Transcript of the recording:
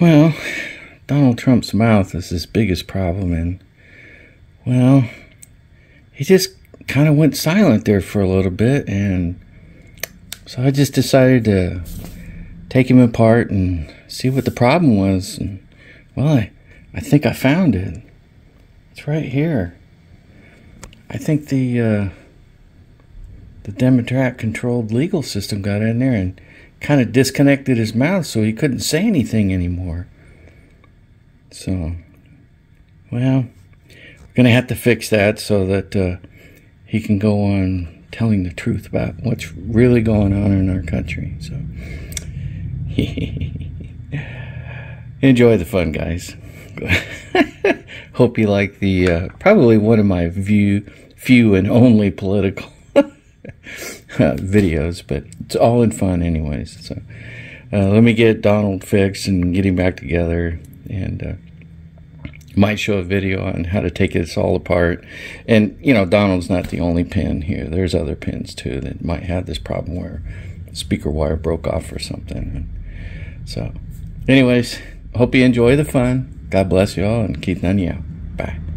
Well, Donald Trump's mouth is his biggest problem, and, well, he just kind of went silent there for a little bit, and so I just decided to take him apart and see what the problem was. And, well, I, I think I found it. It's right here. I think the uh, the Democrat controlled legal system got in there and kind of disconnected his mouth so he couldn't say anything anymore. So, well, we're going to have to fix that so that uh, he can go on telling the truth about what's really going on in our country. So, enjoy the fun, guys. Hope you like the uh, probably one of my view few and only political videos, but it's all in fun, anyways. So uh, let me get Donald fixed and get him back together, and uh, might show a video on how to take this all apart. And you know, Donald's not the only pin here. There's other pins too that might have this problem where speaker wire broke off or something. So, anyways, hope you enjoy the fun. God bless you all and you out. Bye.